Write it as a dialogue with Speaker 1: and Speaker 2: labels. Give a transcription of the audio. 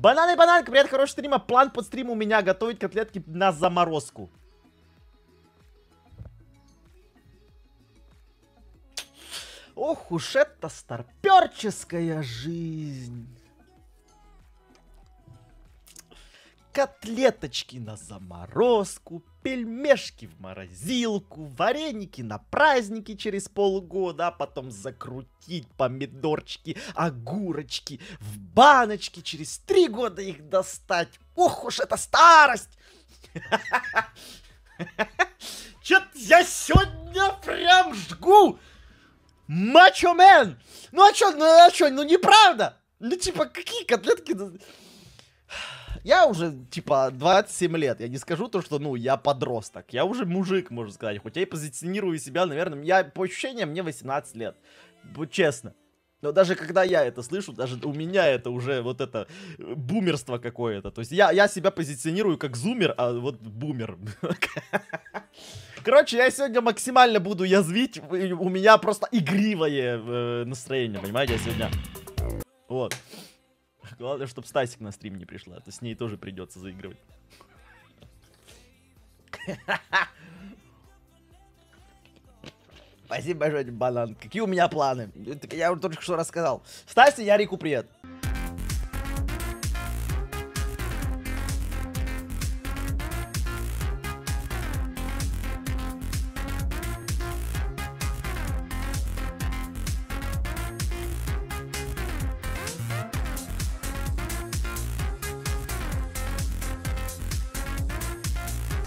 Speaker 1: Бананы, бананка, привет, хороший стрима. План под стрим у меня готовить котлетки на заморозку. Ох уж это старперческая жизнь. Котлеточки на заморозку, пельмешки в морозилку, вареники на праздники через полгода, а потом закрутить помидорчики, огурочки в баночки, через три года их достать. Ох уж это старость! Чё-то я сегодня прям жгу! Мачо Мэн! Ну а чё, ну а чё, ну неправда! Ну типа, какие котлетки? Я уже, типа, 27 лет. Я не скажу то, что, ну, я подросток. Я уже мужик, можно сказать. Хоть я и позиционирую себя, наверное, я, по ощущениям, мне 18 лет. Вот честно. Но даже когда я это слышу, даже у меня это уже вот это э, бумерство какое-то. То есть я, я себя позиционирую как зумер, а вот бумер. Короче, я сегодня максимально буду язвить. У меня просто игривое э, настроение, понимаете, я сегодня. Вот. Главное, чтобы Стасик на стрим не пришла, а то с ней тоже придется заигрывать. Спасибо большое, банан. Какие у меня планы? Я уже только что рассказал. Стаси, Ярику привет.